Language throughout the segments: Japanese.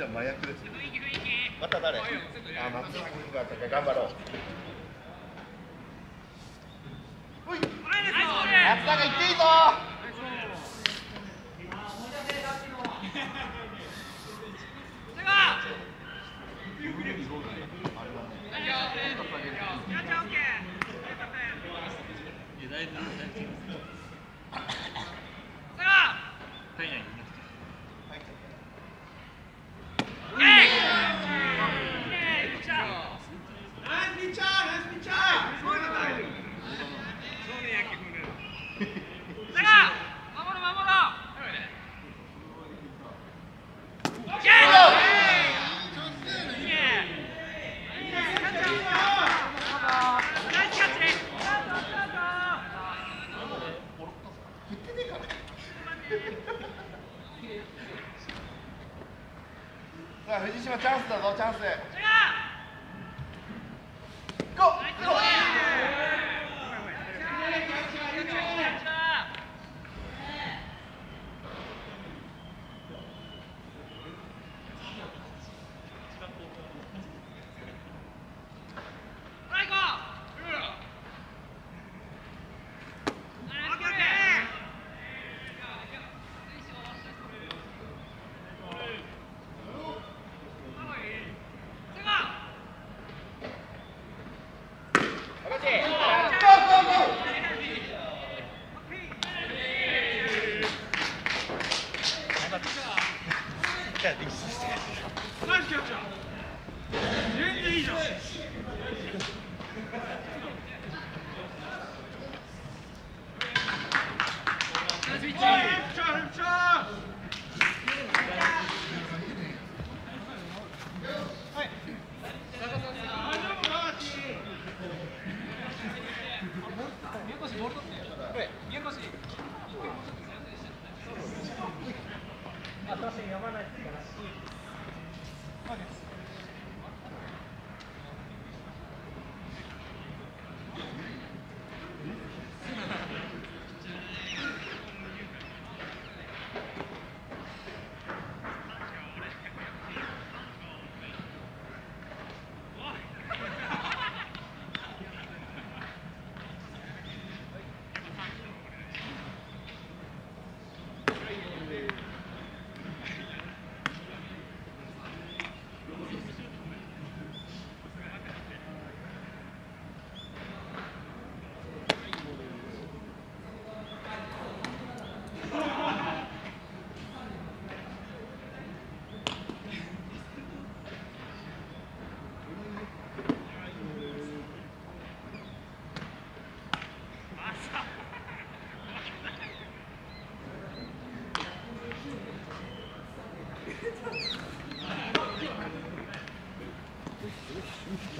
ちは麻薬ですまた誰？あ松井君が頑張ろう。松田が行っていいぞ。まあ、に読まないですか。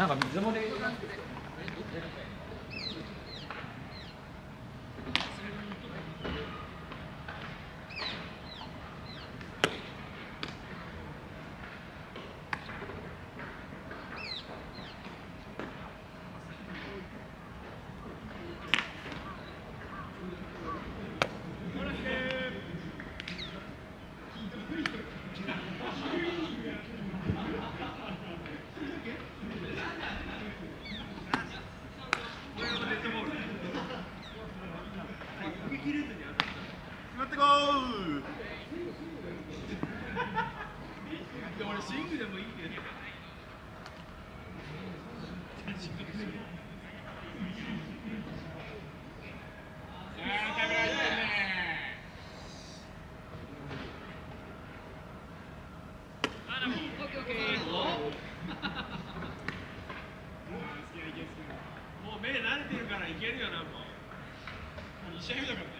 なんか水漏れいけるよなもう。もう2試だからね。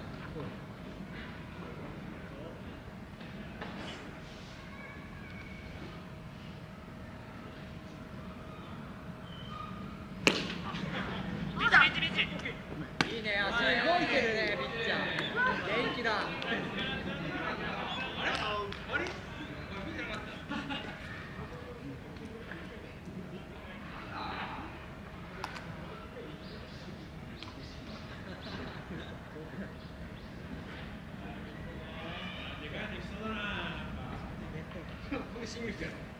Tuesday.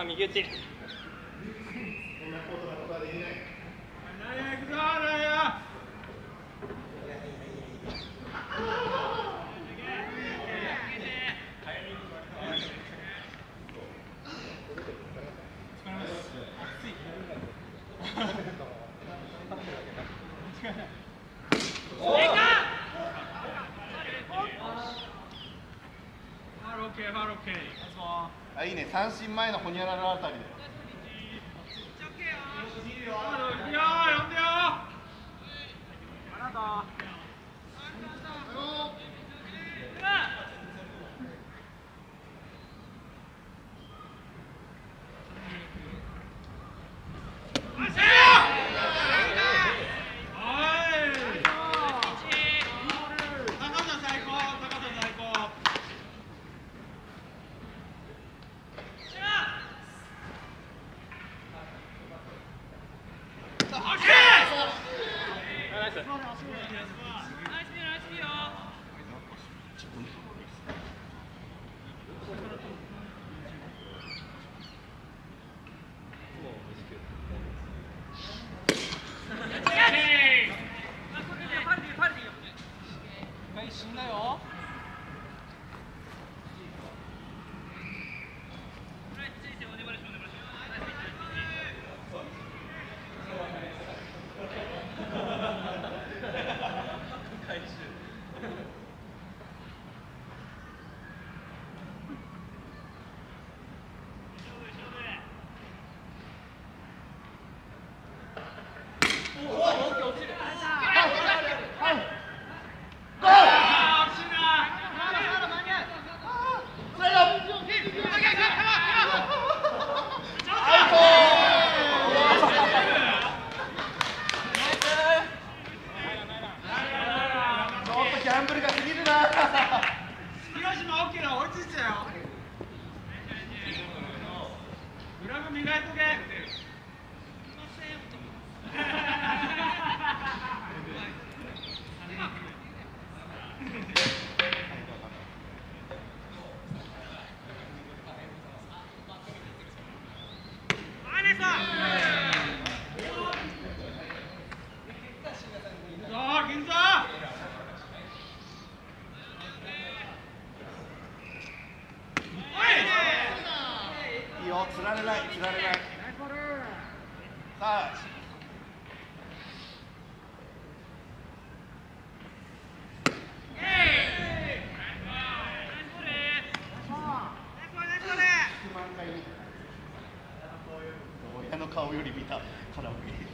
さん右打ち。Okay, about okay. That's all. あいいね。三振前のホニャララあたりで。よ。よ呼んでよ。Watch yourself. 顔より見たか揚げ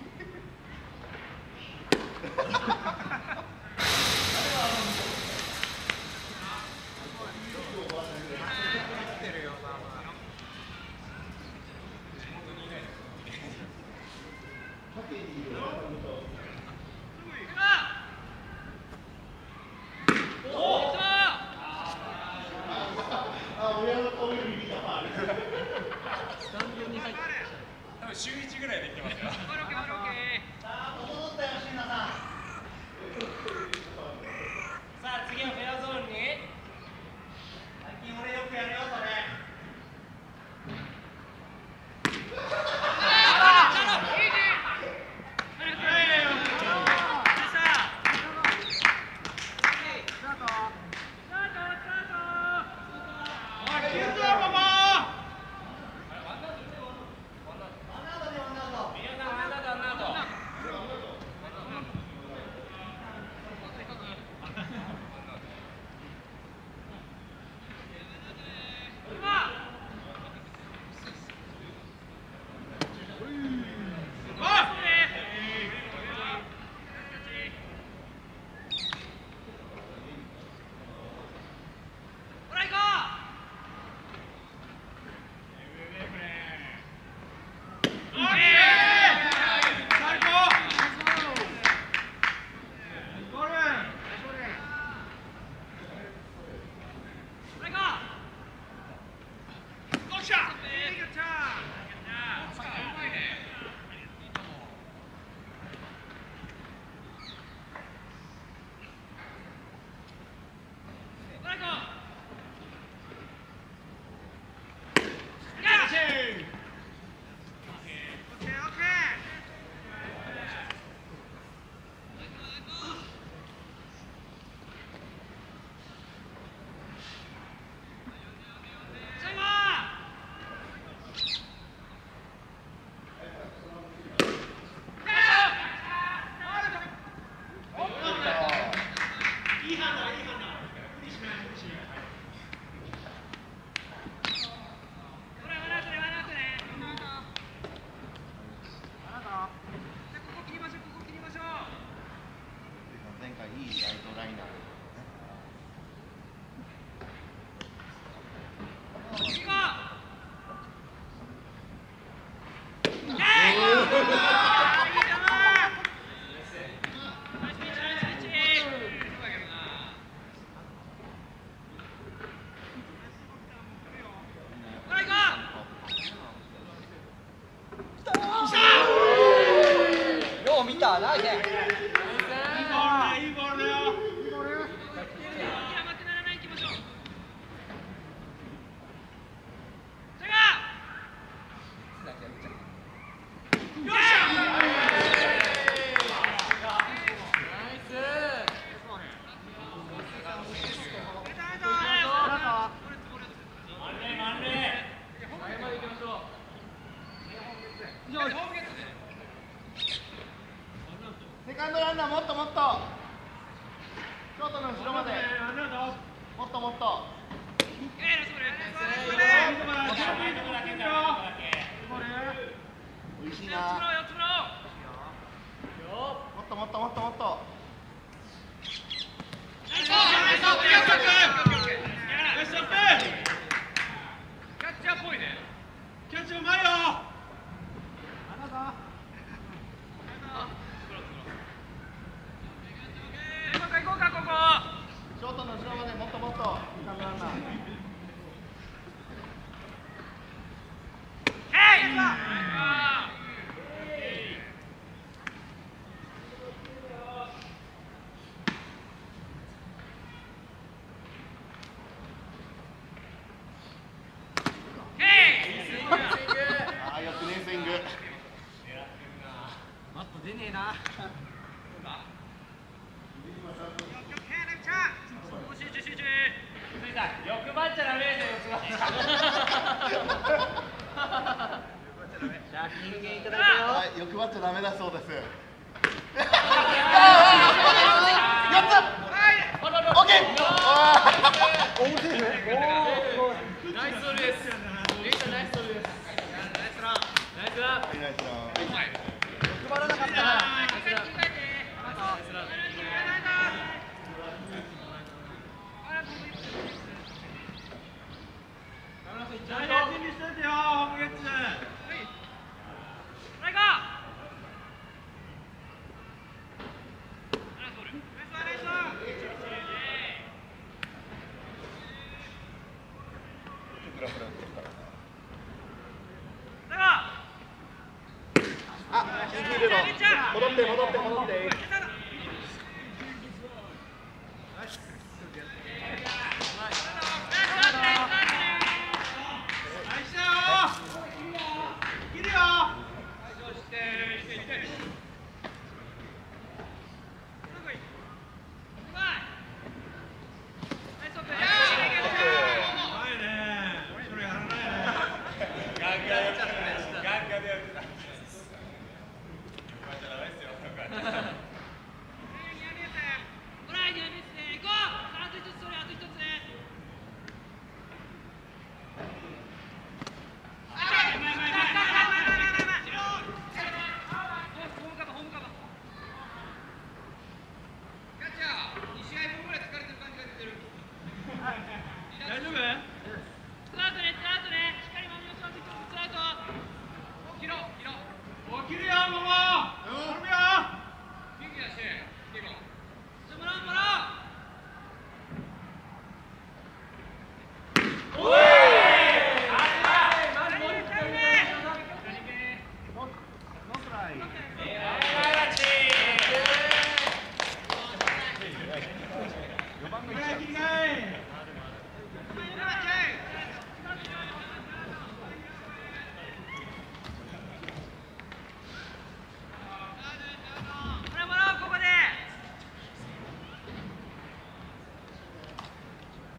セカンドランナーもっと。もっとショートの後ろまでもっともっと。もっともっと。もっともっと。キャッチャーっキャッチャーうまいよ 아.